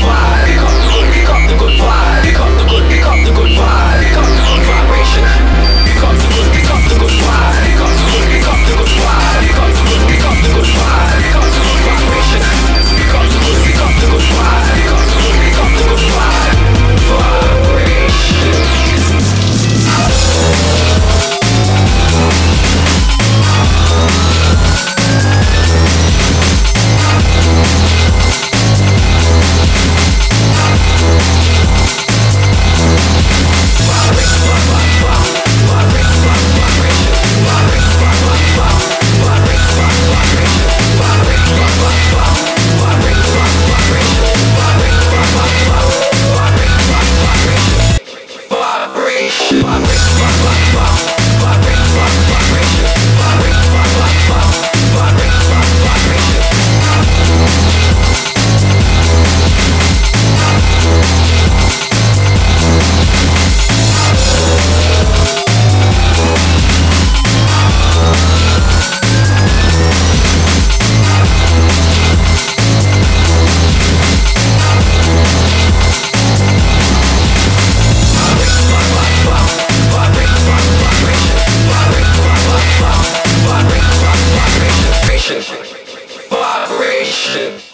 fly. Shit.